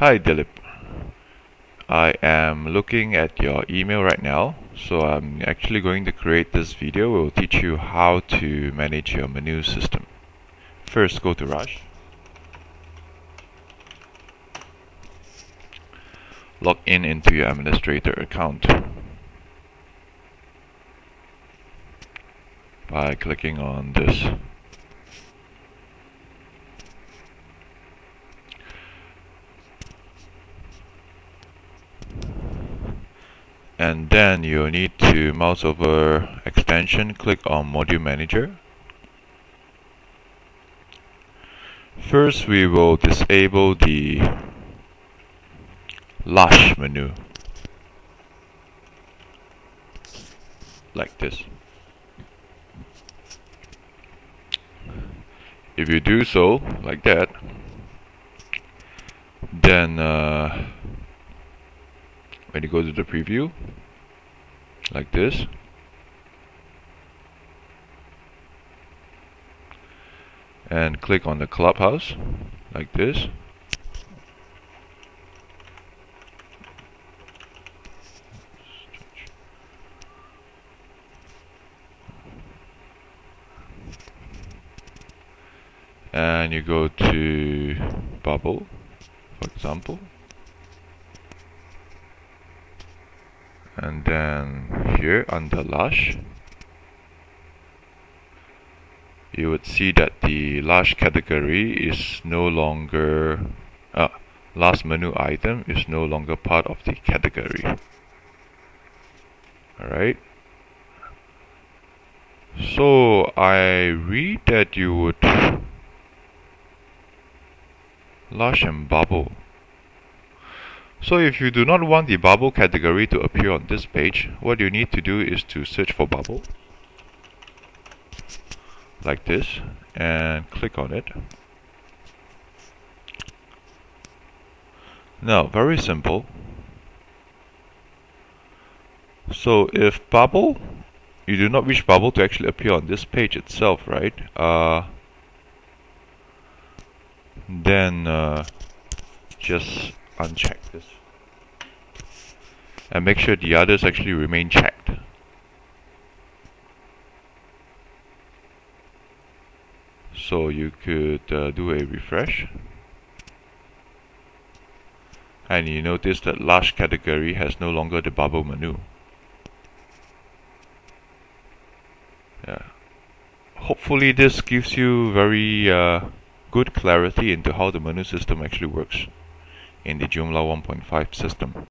Hi Dilip. I am looking at your email right now. So I'm actually going to create this video. It will teach you how to manage your menu system. First go to Rush. Log in into your administrator account by clicking on this. And then you need to mouse over extension click on module manager. First we will disable the lush menu like this. If you do so like that then uh, when you go to the preview like this. And click on the clubhouse like this. And you go to bubble for example and then here under lush you would see that the lush category is no longer uh, last menu item is no longer part of the category. Alright. So I read that you would lush and bubble so if you do not want the bubble category to appear on this page, what you need to do is to search for bubble like this and click on it. Now, very simple. So if bubble, you do not wish bubble to actually appear on this page itself, right? Uh, then uh, just uncheck this. And make sure the others actually remain checked. So you could uh, do a refresh. And you notice that lush category has no longer the bubble menu. Yeah. Hopefully this gives you very uh, good clarity into how the menu system actually works in the Joomla 1.5 system.